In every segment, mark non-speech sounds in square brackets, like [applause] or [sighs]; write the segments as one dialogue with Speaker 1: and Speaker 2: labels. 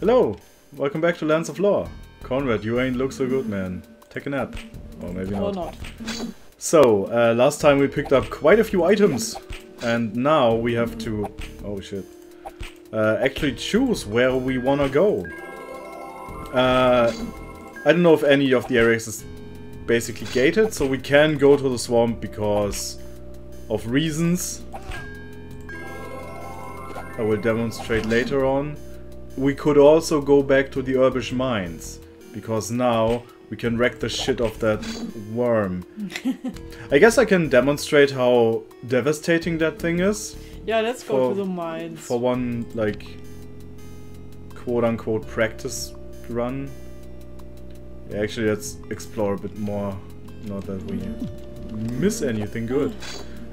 Speaker 1: Hello! Welcome back to Lands of Lore. Conrad, you ain't look so good, man. Take a nap. Or maybe
Speaker 2: Or
Speaker 1: not.
Speaker 2: not.
Speaker 1: So, uh, last time we picked up quite a few items. And now we have to... Oh shit. Uh, actually choose where we wanna go. Uh, I don't know if any of the areas is basically gated, so we can go to the swamp because of reasons. I will demonstrate later on. We could also go back to the Urbish Mines, because now we can wreck the shit of that worm. [laughs] I guess I can demonstrate how devastating that thing is
Speaker 2: Yeah, let's go
Speaker 1: For-
Speaker 2: to the mines.
Speaker 1: for one, like, quote-unquote practice run. Yeah, actually, let's explore a bit more, not that we miss anything good.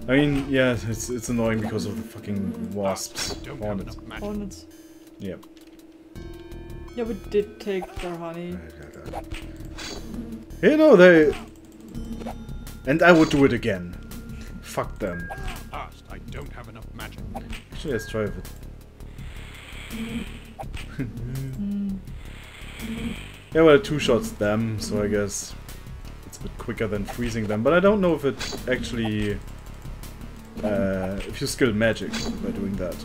Speaker 1: I mean, yeah, it's it's annoying because of the fucking wasps,
Speaker 3: Don't
Speaker 1: hornets.
Speaker 2: Hornets.
Speaker 1: Yeah.
Speaker 2: Yeah, we did take their honey.
Speaker 1: You know, they... And I would do it again. Fuck them.
Speaker 3: Asked, I don't have enough magic.
Speaker 1: Actually, let's try it. [laughs] yeah, well, two shots them, so I guess it's a bit quicker than freezing them. But I don't know if it actually... Uh, if you skill magic by doing that.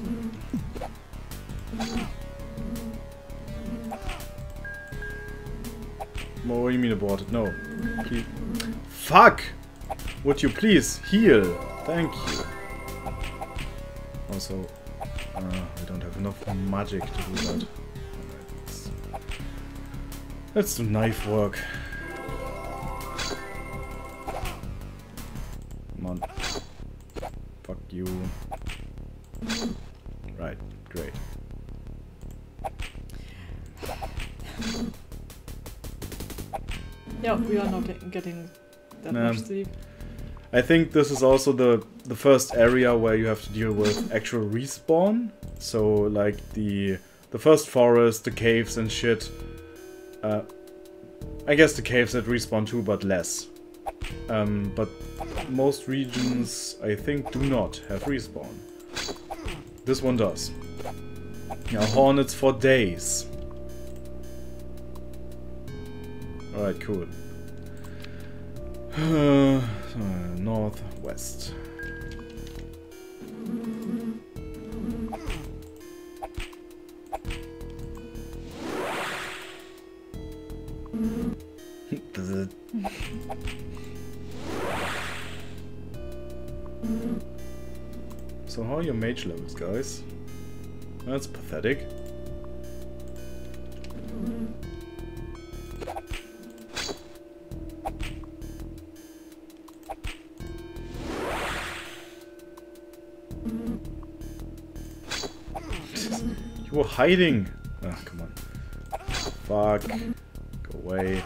Speaker 1: What do you mean aborted? No. Please. Fuck! Would you please heal? Thank you. Also, uh, I don't have enough magic to do that. Let's do knife work.
Speaker 2: Yeah, we are not getting- getting that
Speaker 1: No.
Speaker 2: much sleep.
Speaker 1: I think this is also the the first area where you have to deal with actual respawn. So like the the first forest, the caves and shit. Uh, I guess the caves that respawn too, but less. Um, but most regions, I think, do not have respawn. This one does. Now hornets for days. Alright, cool. [sighs] Uh, northwest. [laughs] So how are your mage levels, guys? That's pathetic. You were hiding! Ah, come on. Fuck. Go away.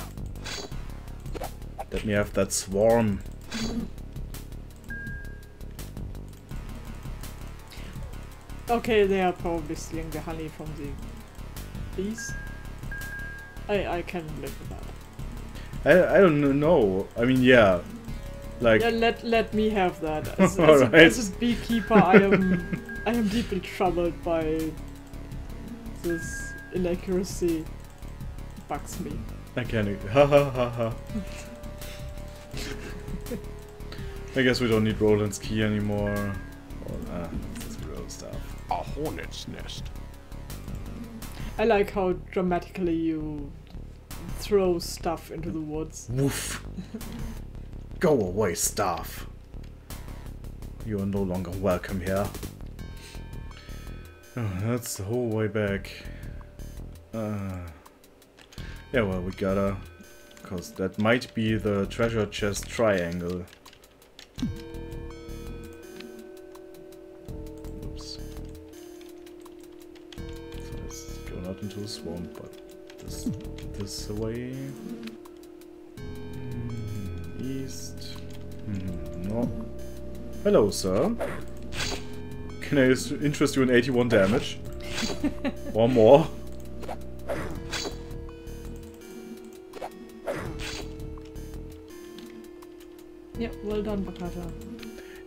Speaker 1: Let me have that swarm.
Speaker 2: Okay, they are probably stealing the honey from the bees. I I can live with that.
Speaker 1: I, I don't know. I mean, yeah. Like,
Speaker 2: Yeah, let let me have that. [laughs] As, as, a, as a beekeeper, I am I am deeply troubled by this inaccuracy. Bugs me.
Speaker 1: I can't. Ha ha ha ha. I guess we don't need Roland's key anymore. Well, ah, this is real stuff.
Speaker 3: A hornet's nest.
Speaker 2: I like how dramatically you throw stuff into the woods.
Speaker 1: Woof. Go away, staff. You are no longer welcome here. Oh, that's the whole way back. Uh, yeah, well, we gotta... Because that might be the treasure chest triangle. Oops. So let's go not into the swamp, but this, this way. Hmm, East. Hmm, no. Hello, sir. Can I interest you in 81 damage? or more?
Speaker 2: Yeah, well done, Baccata.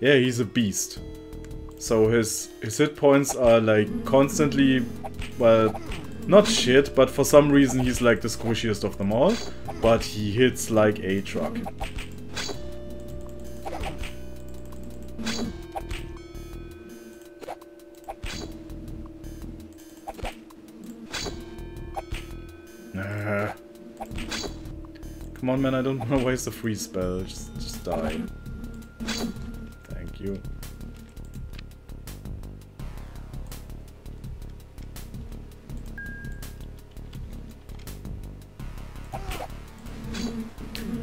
Speaker 1: Yeah, he's a beast. So his his hit points are like constantly, well, not shit, but for some reason he's like the squishiest of them all. But he hits like a truck. Come on, man, I don't want to waste a free spell. Just, just die. Thank you.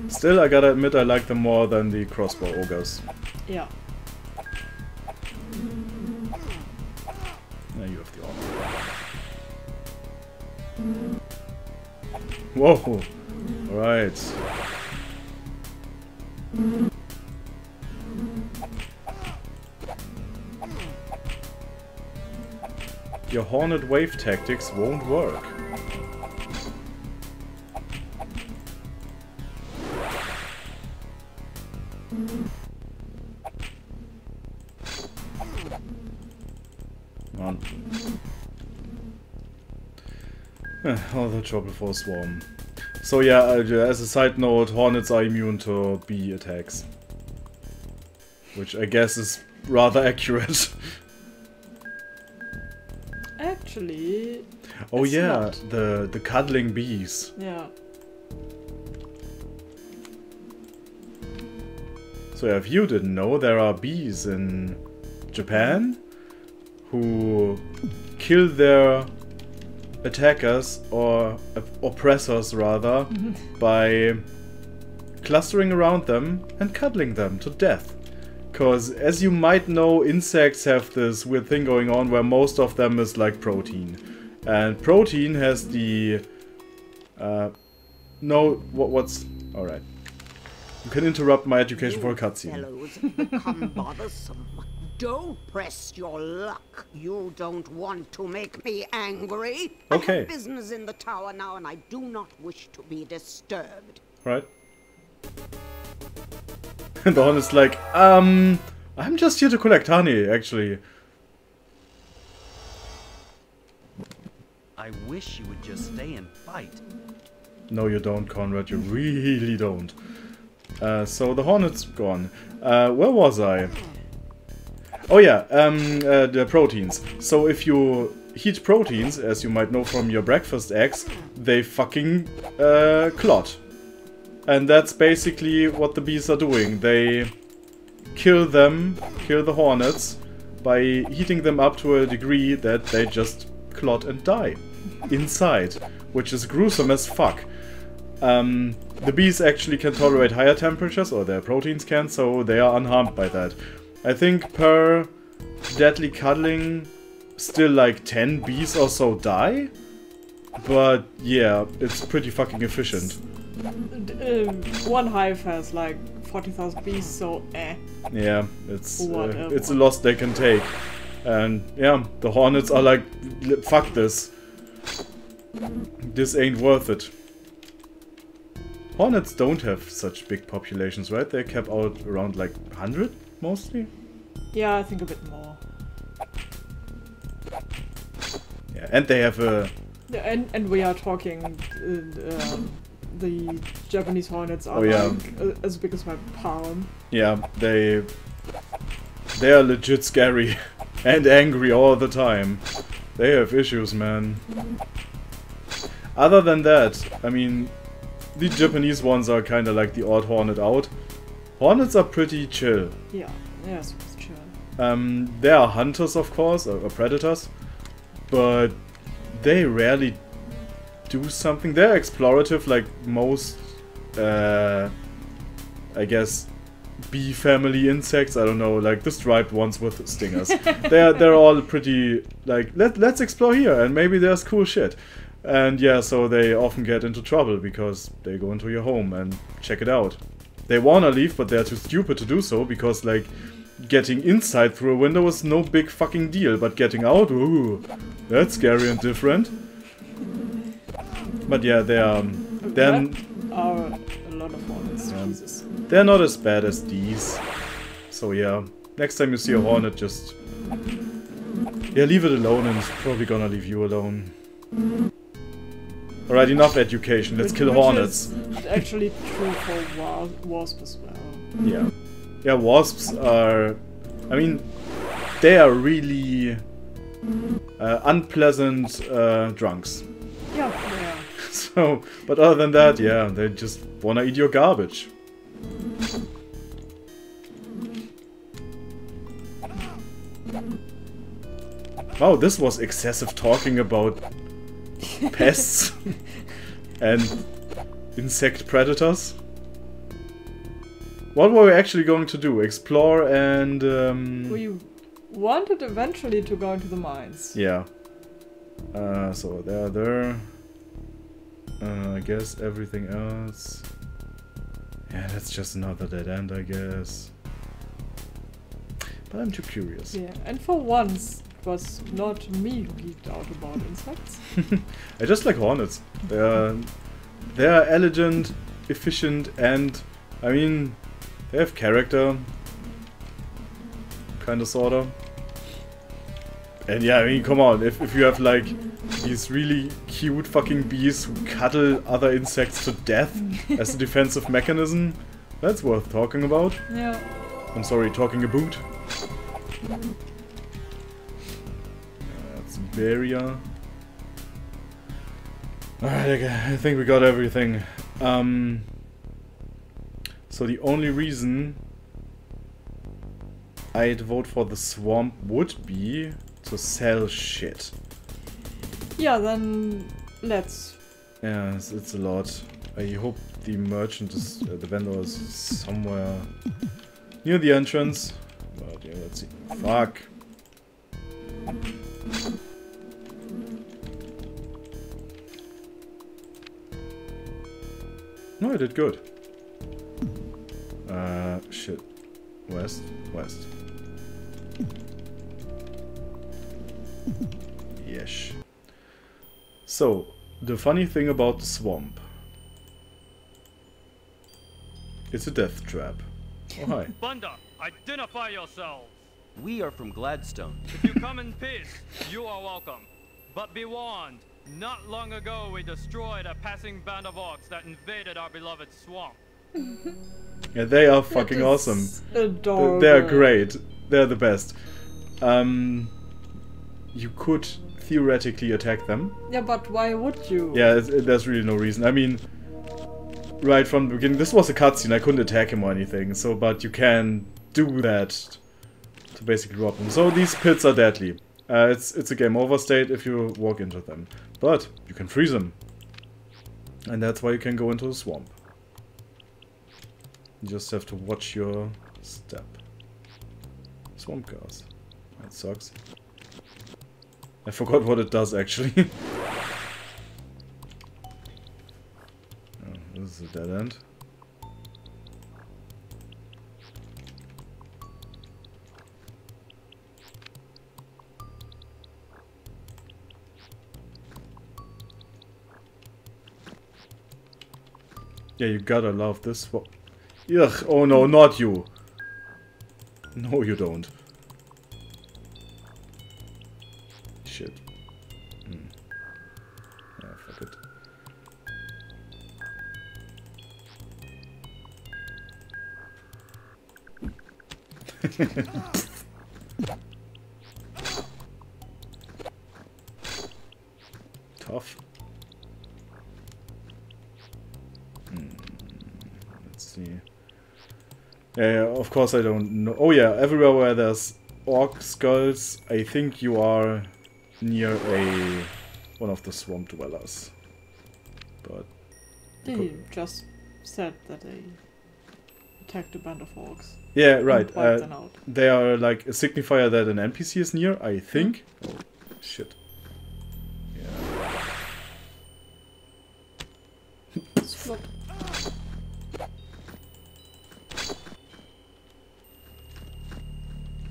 Speaker 1: Still, I gotta admit I like them more than the crossbow ogres.
Speaker 2: Yeah.
Speaker 1: Now you have the armor. Whoa! Alright. Your Hornet Wave tactics won't work. On. All the trouble for a swarm. So yeah, uh, as a side note, hornets are immune to bee attacks. Which I guess is rather [laughs] accurate.
Speaker 2: Actually,
Speaker 1: oh yeah,
Speaker 2: not.
Speaker 1: the the cuddling bees.
Speaker 2: yeah.
Speaker 1: So if you didn't know, there are bees in Japan who kill their attackers or op- oppressors rather by clustering around them and cuddling them to death. Because as you might know, insects have this weird thing going on where most of them is like protein. And protein has the... Uh, no, what, what's... Alright. You can interrupt my education for a cutscene. [laughs]
Speaker 4: fellows have become bothersome. Don't press your luck. You don't want to make me angry. I have business in the tower now, and I do not wish to be disturbed.
Speaker 1: Right? And [laughs] the horn is like, um, I'm just here to collect honey, actually.
Speaker 5: I wish you would just stay and fight.
Speaker 1: No, you don't, Conrad, you really don't. Uh, so the hornet's gone. Uh, where was I? Oh yeah, um, uh, the proteins. So if you heat proteins, as you might know from your breakfast eggs, they fucking uh, clot. And that's basically what the bees are doing. They kill them, kill the hornets, by heating them up to a degree that they just clot and die inside, which is gruesome as fuck. Um, the bees actually can tolerate higher temperatures, or their proteins can, so they are unharmed by that. I think per deadly cuddling, still like 10 bees or so die. But yeah, it's pretty fucking efficient.
Speaker 2: Um, one hive has like 40,000 bees, so eh.
Speaker 1: Yeah, it's uh, it's a loss they can take. And yeah, the hornets are like, fuck this. This ain't worth it. Hornets don't have such big populations, right? They cap out around like 100 mostly?
Speaker 2: Yeah, I think a bit more.
Speaker 1: Yeah, and they have a
Speaker 2: Yeah, and, and we are talking, uh, um, the Japanese hornets are
Speaker 1: Oh, yeah.
Speaker 2: like uh, as big as my palm.
Speaker 1: yeah, they they are legit scary [laughs] and angry all the time. They have issues, man. Other than that, I mean, the Japanese ones are kind of like the odd hornet out. Hornets are pretty chill.
Speaker 2: Yeah, yeah, super chill.
Speaker 1: Um, they are hunters, of course, or, or predators, but they rarely do something. They're explorative, like most, uh, I guess, bee family insects. I don't know, like the striped ones with stingers. [laughs] they're they're all pretty like let let's explore here, and maybe there's cool shit. And yeah, so they often get into trouble because they go into your home and check it out. They wanna leave, but they're too stupid to do so because like getting inside through a window is no big fucking deal, but getting out, ooh, that's scary and different. But yeah, they're um, they're
Speaker 2: are a lot of hornets,
Speaker 1: Yeah.
Speaker 2: Jesus.
Speaker 1: they're not as bad as these. So yeah, next time you see a hornet, just yeah, leave it alone, and it's probably gonna leave you alone. Alright, enough education. Let's
Speaker 2: Which-
Speaker 1: kill
Speaker 2: which
Speaker 1: hornets.
Speaker 2: Actually, true for wa- wasp as well.
Speaker 1: Yeah. Yeah, wasps are. I mean, they are really uh, unpleasant uh, drunks.
Speaker 2: Yeah, yeah. [laughs]
Speaker 1: So, but other than that, yeah, they just wanna eat your garbage. Wow, this was excessive talking about pests and insect predators. What were we actually going to do? Explore and um,
Speaker 2: We wanted eventually to go into the mines.
Speaker 1: yeah. Uh, so they're there. Uh, I guess everything else. Yeah, that's just another dead end, I guess. But I'm too curious.
Speaker 2: Yeah, and for once, was not me who geeked out about insects. [laughs]
Speaker 1: I just like hornets. They're they're elegant, efficient, and I mean they have character. Kinda sorta. And yeah, I mean come on, if, if you have like these really cute fucking bees who cuddle other insects to death [laughs] as a defensive mechanism, that's worth talking about.
Speaker 2: Yeah.
Speaker 1: I'm sorry, talking about. Barrier. Alright, I think we got everything. Um, so the only reason I'd vote for the swamp would be to sell shit.
Speaker 2: Yeah, then let's.
Speaker 1: Yeah, it's, it's a lot. I hope the merchant is, uh, the vendor is somewhere near the entrance. But yeah, let's see. Fuck. No, I did good. Uh, shit. West, west. Yes. So, the funny thing about the swamp. It's a death trap. Oh, hi. [laughs]
Speaker 6: Bunda, identify yourselves.
Speaker 5: We are from Gladstone.
Speaker 6: If you come in peace, you are welcome. But be warned, not long ago we destroyed a passing band of orcs that invaded our beloved swamp.
Speaker 1: Yeah, they are fucking awesome.
Speaker 2: is
Speaker 1: Th-
Speaker 2: Adorable.
Speaker 1: They're great. They're the best. Um, you could theoretically attack them.
Speaker 2: Yeah, but why would you?
Speaker 1: Yeah, it's, it, there's really no reason. I mean, right from the beginning, this was a cutscene. I couldn't attack him or anything. So, but you can do that to basically rob him. So these pits are deadly. Uh, it's it's a game over state if you walk into them, but you can freeze them, and that's why you can go into the swamp. You just have to watch your step. Swamp gas. That sucks. I forgot what it does actually. [laughs] Oh, this is a dead end. Yeah, you gotta love this one. Ugh, oh no, not you. No, you don't. Shit. Hmm. Ah, fuck it. [laughs] Tough. Hmm, Let's see. Yeah, yeah, of course I don't know. Oh yeah, everywhere where there's orc skulls, I think you are near a one of the swamp dwellers. But
Speaker 2: He just said that they attacked a band of orcs.
Speaker 1: yeah, right. Uh, they are like a signifier that an NPC is near, I think. Oh shit. Yeah.
Speaker 2: Swap.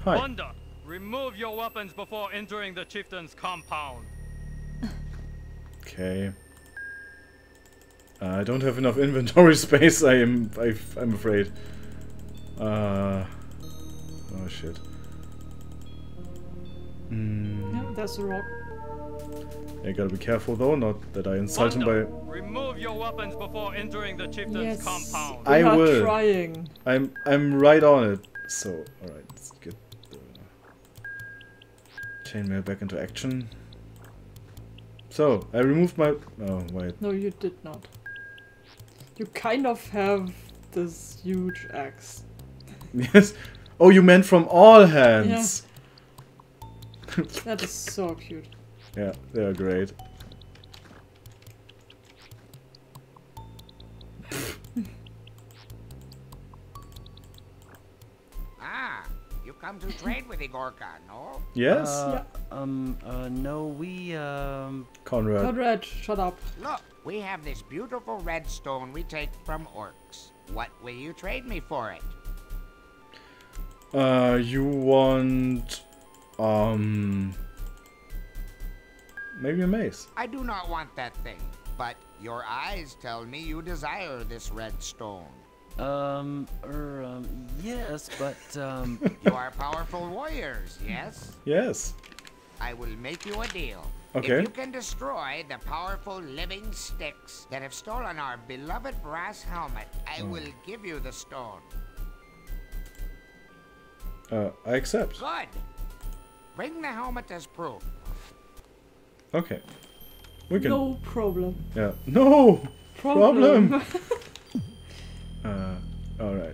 Speaker 1: Hi.
Speaker 6: Bunda, remove your weapons before entering the chieftain's compound.
Speaker 1: Okay. Uh, I don't have enough [laughs] inventory space. I am. I, I'm afraid. Uh. Oh shit.
Speaker 2: Yeah, there's a rock.
Speaker 1: You gotta be careful though, not that I insult him by.
Speaker 6: remove your weapons before entering the chieftain's
Speaker 2: Yes.
Speaker 6: compound.
Speaker 1: I will.
Speaker 2: trying.
Speaker 1: I'm I'm right on it. So alright, let's get the chainmail back into action. So I removed my. Oh wait.
Speaker 2: No, you did not. You kind of have this huge axe. [laughs]
Speaker 1: Yes. Oh, you meant from all hands.
Speaker 2: That is so cute. [laughs]
Speaker 1: Yeah, they are great.
Speaker 7: Come to trade with Igorka, no?
Speaker 1: Yes,
Speaker 5: Uh, Um, uh, no, we, um,
Speaker 1: Conrad.
Speaker 2: Conrad, shut up.
Speaker 7: Look, we have this beautiful red stone we take from orcs. What will you trade me for it?
Speaker 1: Uh, you want um maybe a mace.
Speaker 7: I do not want that thing, but your eyes tell me you desire this red stone.
Speaker 5: Um, er, um, yes, but, um, [laughs]
Speaker 7: You are powerful warriors, yes?
Speaker 1: Yes.
Speaker 7: I will make you a deal.
Speaker 1: Okay.
Speaker 7: If you can destroy the powerful living sticks that have stolen our beloved brass helmet, I
Speaker 1: Hmm.
Speaker 7: will give you the stone.
Speaker 1: Uh, I accept.
Speaker 7: Good. Bring the helmet as proof.
Speaker 1: Okay. We can.
Speaker 2: No problem.
Speaker 1: Yeah. No
Speaker 2: Problem.
Speaker 1: problem. [laughs]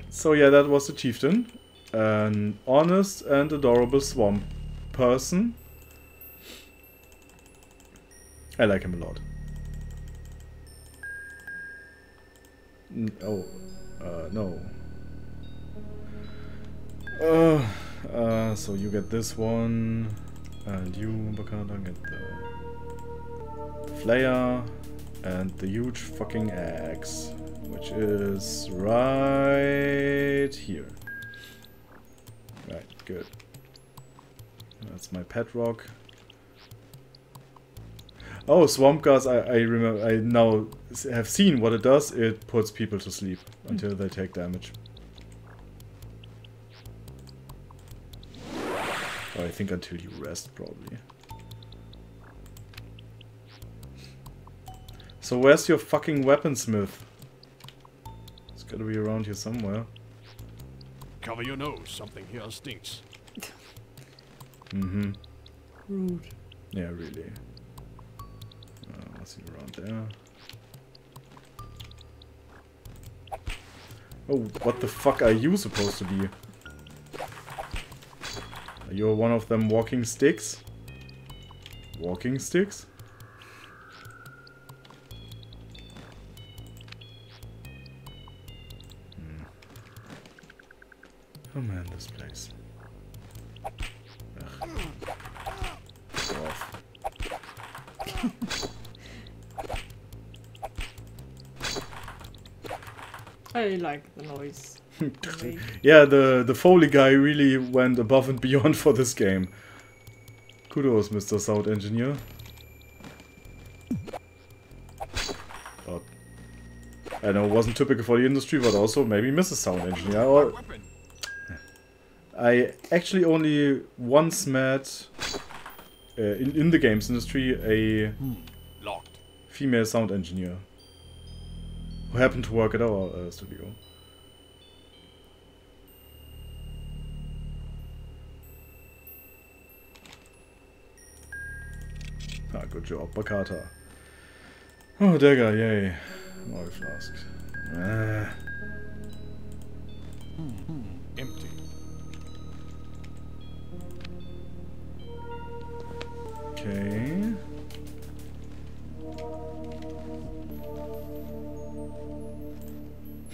Speaker 1: So yeah, that was the chieftain, an honest and adorable swamp person. I like him a lot. Oh, uh, no. Uh, uh, so you get this one, and you, Baccata, get the Flayer and the huge fucking axe, which is right here. Right, good. That's my pet rock. Oh, swamp gas! I, I remember. I now have seen what it does. It puts people to sleep hmm. until they take damage. Or I think until you rest, probably. So where's your fucking weaponsmith? It's gotta be around here somewhere.
Speaker 3: Cover your nose. Something here stinks. [laughs]
Speaker 1: Mm-hmm.
Speaker 2: Rude.
Speaker 1: Yeah, really. Uh, what's he around there? Oh, what the fuck are you supposed to be? Are you one of them walking sticks? Walking sticks?
Speaker 2: Like the noise. [laughs]
Speaker 1: Yeah, the, the Foley guy really went above and beyond [laughs] for this game. Kudos, Mr. Sound Engineer. But I know it wasn't typical for the industry, but also maybe Mrs. Sound Engineer. Or I actually only once met uh, in, in the games industry a
Speaker 3: Locked.
Speaker 1: female sound engineer who happened to work at our uh, studio. Ah, good job, Baccata. Oh, dagger, yay. Oil flask. Ah.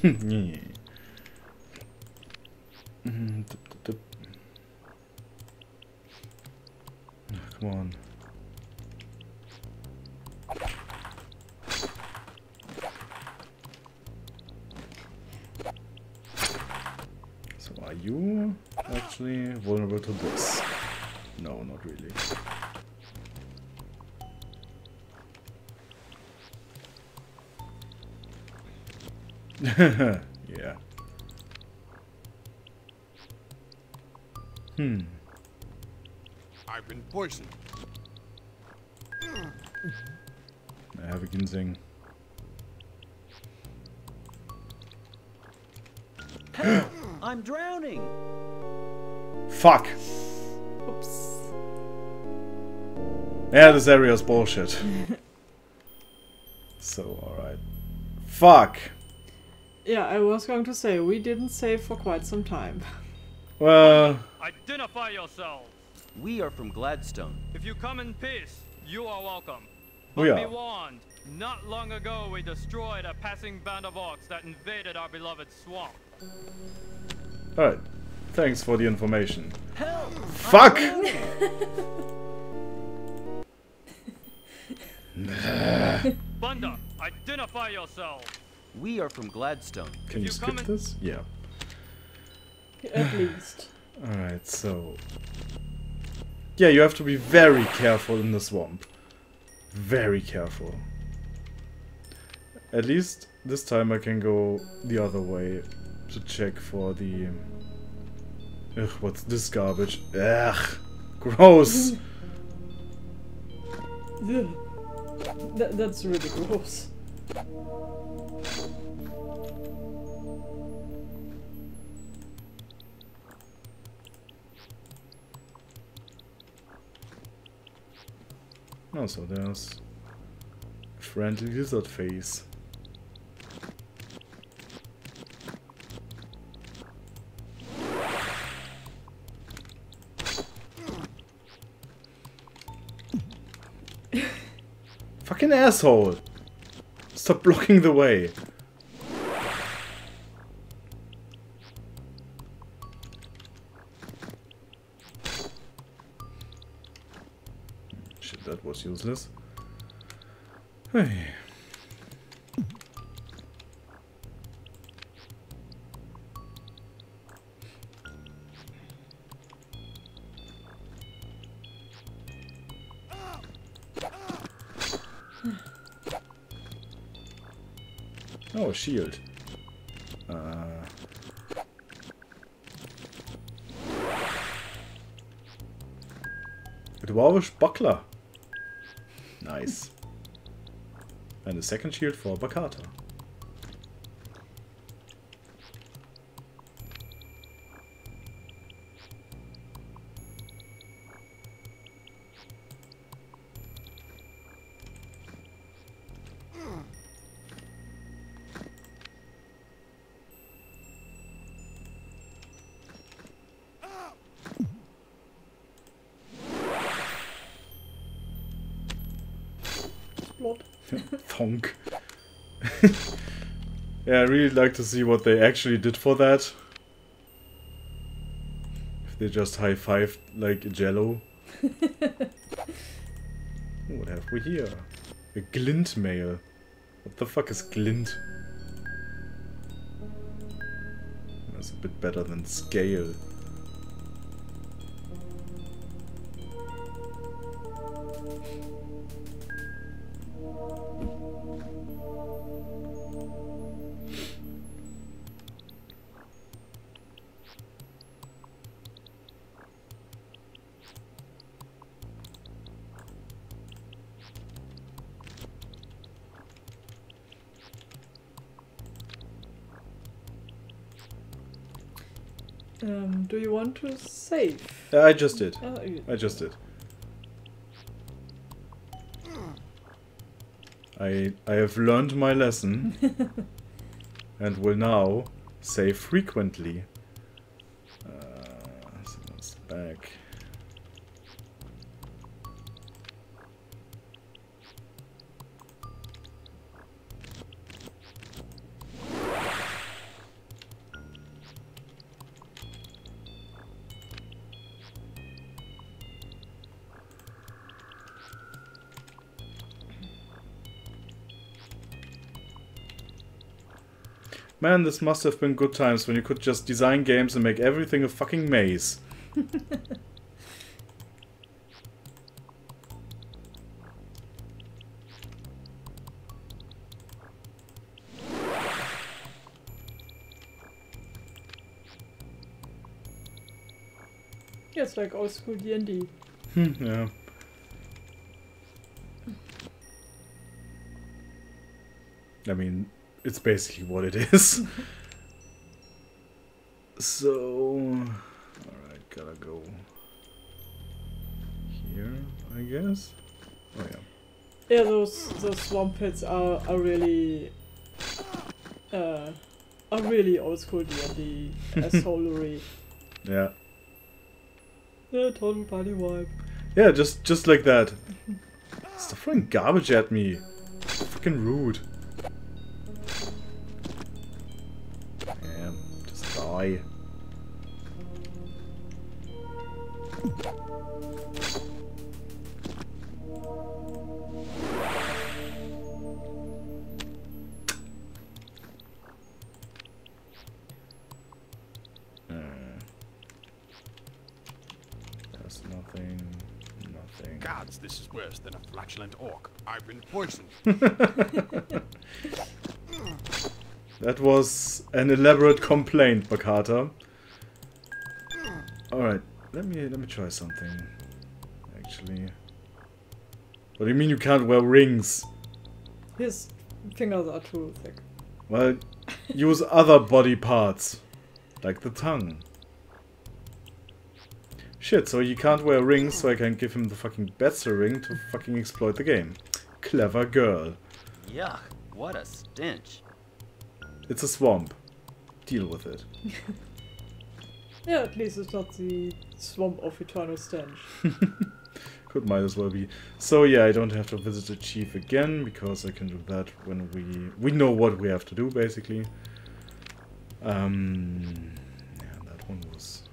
Speaker 1: [laughs] Mhm, come on. So are you actually vulnerable to this? No, not really. [laughs] yeah. Hmm.
Speaker 3: I've been poisoned.
Speaker 1: I have a ginseng.
Speaker 5: Help! [gasps] I'm drowning!
Speaker 1: Fuck!
Speaker 2: Oops.
Speaker 1: Yeah, this area is bullshit. [laughs] so, alright. Fuck!
Speaker 2: Yeah, I was going to say, we didn't save for quite some time. [laughs]
Speaker 1: Well,
Speaker 6: Identify yourselves.
Speaker 5: We are from Gladstone.
Speaker 6: If you come in peace, you are welcome.
Speaker 1: We
Speaker 6: But be warned, not long ago we destroyed a passing band of orcs that invaded our beloved swamp.
Speaker 1: alright. Thanks for the information.
Speaker 5: Help!
Speaker 1: Fuck! [laughs]
Speaker 6: Bunda, identify yourselves.
Speaker 5: We are from Gladstone.
Speaker 1: Can you
Speaker 6: you
Speaker 1: skip
Speaker 6: come
Speaker 1: this? Yeah.
Speaker 2: At least. [sighs]
Speaker 1: Alright, so... Yeah, you have to be very careful in the swamp. Very careful. At least this time I can go the other way to check for the... Ugh, what's this garbage? Ugh, gross! [laughs]
Speaker 2: Ugh. That, that's really gross.
Speaker 1: Oh, so there's... a Friendly lizard face. [laughs] Fucking asshole! Stop blocking the way. Useless. Hey. Oh, shield. Uh, Dwarvish buckler. Nice. And a second shield for
Speaker 2: Baccata. [laughs]
Speaker 1: Thonk. [laughs] yeah, I really like to see what they actually did for that. If they just high-fived like a jello. [laughs] what have we here? A glint mail. What the fuck is glint? That's a bit better than scale.
Speaker 2: Um, do you want to save?
Speaker 1: Yeah, I just did.
Speaker 2: Uh, you-
Speaker 1: I just did. I I have learned my lesson [laughs] and will now save frequently. Man, this must have been good times when you could just design games and make everything a fucking maze.
Speaker 2: yeah, it's like old school D&D.
Speaker 1: Yeah. I mean, it's basically what it is. [laughs] so, alright, gotta go here, I guess. Oh yeah.
Speaker 2: Yeah, those those swamp pits are are really uh are really old school D&D assholery. [laughs]
Speaker 1: Yeah.
Speaker 2: yeah, total party wipe.
Speaker 1: Yeah, just just like that. Stop throwing garbage at me. Fucking rude.
Speaker 3: This is worse than a flatulent orc. I've been poisoned. [laughs]
Speaker 1: That was an elaborate complaint, Baccata. Alright, let me let me try something. Actually. What do you mean you can't wear rings?
Speaker 2: His fingers are too thick.
Speaker 1: Well, use other body parts. Like the tongue. Shit, so he can't wear rings, so I can give him the fucking Betzel ring to fucking exploit the game. Clever girl.
Speaker 5: Yuck, what a stench.
Speaker 1: It's a swamp. Deal with it. [laughs]
Speaker 2: Yeah, at least it's not the swamp of eternal stench. [laughs]
Speaker 1: Could might as well be. So yeah, I don't have to visit the chief again because I can do that when we we know what we have to do basically. Um, yeah, that one was.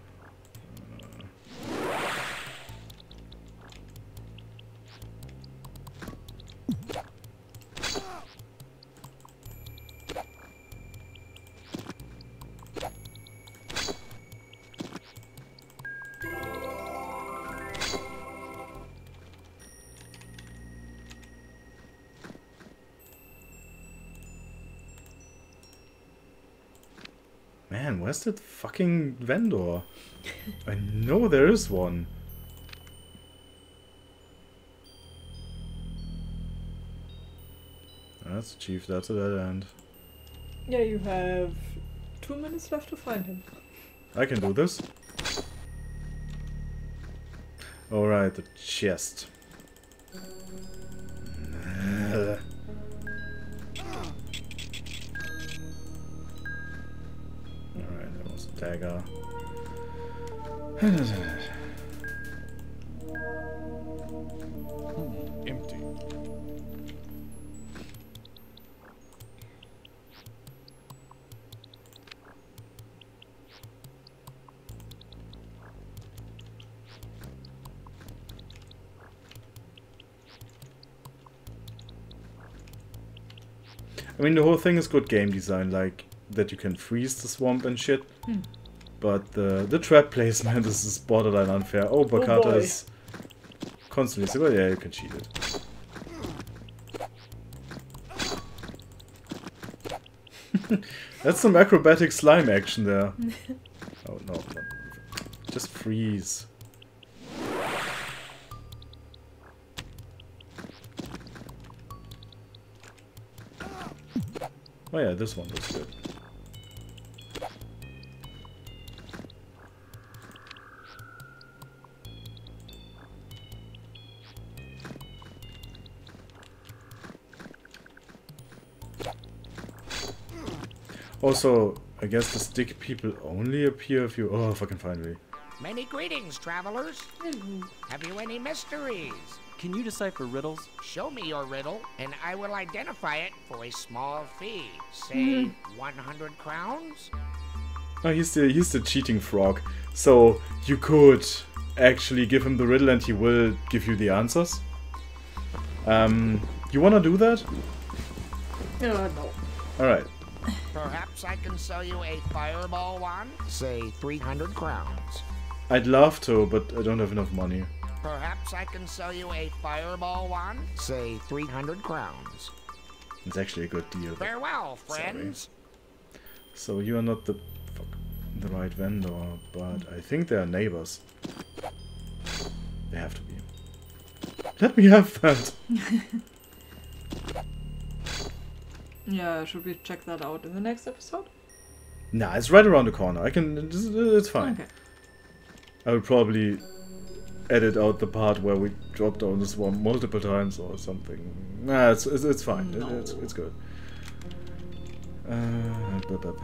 Speaker 1: That fucking vendor? I know there is one. That's the chief, that's a dead end.
Speaker 2: Yeah, you have two minutes left to find him.
Speaker 1: I can do this. Alright, the chest. Dagger. [sighs]
Speaker 3: Empty.
Speaker 1: I mean, the whole thing is good game design, like that you can freeze the swamp and shit. Hmm. But the the trap [laughs] placement is is borderline unfair. Oh, oh Baccata
Speaker 2: boy.
Speaker 1: is constantly "Oh yeah, you can cheat it." [laughs] That's some acrobatic slime action there. [laughs] oh no, no, just freeze. Oh yeah, this one looks good. Also, I guess the stick people only appear if you. Oh, fucking finally.
Speaker 7: Many greetings, travelers. Have you any mysteries?
Speaker 5: Can you decipher riddles?
Speaker 7: Show me your riddle, and I will identify it for a small fee. Say 100 crowns?
Speaker 1: Oh, he's the he's the cheating frog. So you could actually give him the riddle, and he will give you the answers. Um, you wanna do that?
Speaker 2: Yeah, no.
Speaker 1: All right.
Speaker 7: Perhaps I can sell you a fireball wand? Say 300 crowns.
Speaker 1: I'd love to, but I don't have enough money.
Speaker 7: Perhaps I can sell you a fireball wand? Say 300 crowns.
Speaker 1: It's actually a good deal. but-
Speaker 7: Farewell,
Speaker 1: Sorry.
Speaker 7: friends.
Speaker 1: So you are not the fuck, the right vendor, but I think they are neighbors. They have to be. Let me have that. [laughs]
Speaker 2: Yeah, should we check that out in the next episode?
Speaker 1: Nah, it's right around the corner. I can. It's, it's fine.
Speaker 2: Okay.
Speaker 1: I would probably edit out the part where we dropped down the swarm multiple times or something. Nah, it's it's, it's fine. It-
Speaker 2: No.
Speaker 1: it's it's good. Uh, bup, bup.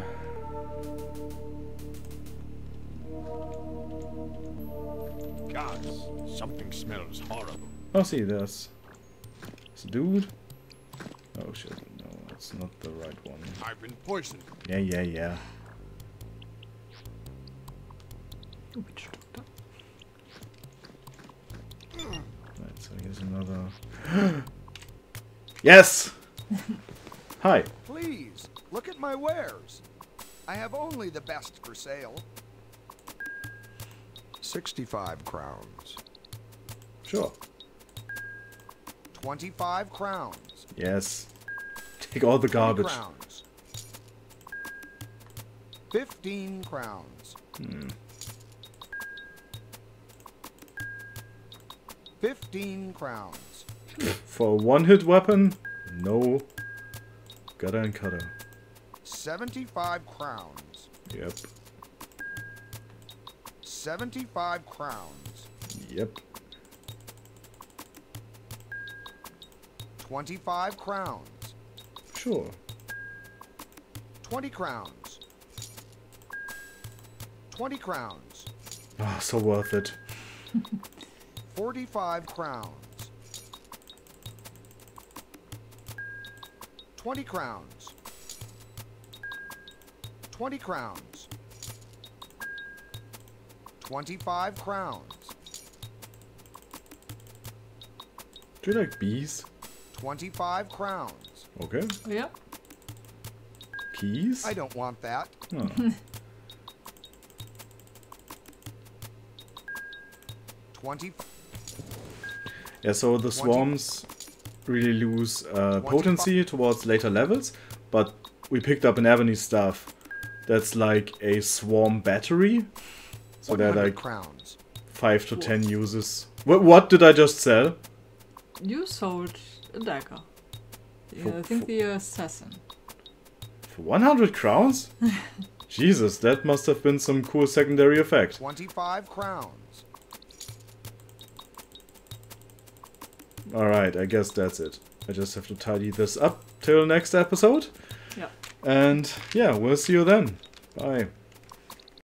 Speaker 3: Gods, something smells horrible.
Speaker 1: Oh, see, there's, there's a dude. Oh shit, no, that's not the right one.
Speaker 3: I've been poisoned.
Speaker 1: Yeah, yeah, yeah.
Speaker 2: Witch doctor.
Speaker 1: Right, so here's another. [gasps] yes. [laughs] Hi.
Speaker 7: Please, look at my wares. I have only the best for sale. 65 crowns.
Speaker 1: Sure.
Speaker 7: 25 crowns.
Speaker 1: Yes. Take all the garbage.
Speaker 7: crowns. 15 crowns.
Speaker 1: Hmm.
Speaker 7: 15 crowns. [laughs]
Speaker 1: For a one-hit weapon, no. Gutter and cutter.
Speaker 7: 75 crowns.
Speaker 1: Yep.
Speaker 7: 75 crowns.
Speaker 1: Yep.
Speaker 7: 25 crowns.
Speaker 1: Sure.
Speaker 7: 20 crowns. 20 crowns.
Speaker 1: Ah, so worth it. [laughs]
Speaker 7: 45 crowns. 20 crowns. 20 crowns. 25 crowns.
Speaker 1: Do you like bees?
Speaker 7: 25 crowns.
Speaker 1: Okay.
Speaker 2: Yeah?
Speaker 1: Peas?
Speaker 7: I don't want that.
Speaker 1: Oh.
Speaker 7: 20
Speaker 1: Yeah, so the swarms really lose uh, potency towards later levels, but we picked up an Ebony staff that's like a swarm battery. So they're like
Speaker 7: crowns.
Speaker 1: 5 to 10 uses. What, what did I just sell?
Speaker 2: You sold a dagger. Yeah,
Speaker 1: For-
Speaker 2: I think
Speaker 1: for-
Speaker 2: the assassin.
Speaker 1: For 100 crowns? [laughs] Jesus, that must have been some cool secondary effect.
Speaker 7: 25 crowns.
Speaker 1: Alright, I guess that's it. I just have to tidy this up till next episode.
Speaker 2: Yeah.
Speaker 1: And yeah, we'll see you then. Bye.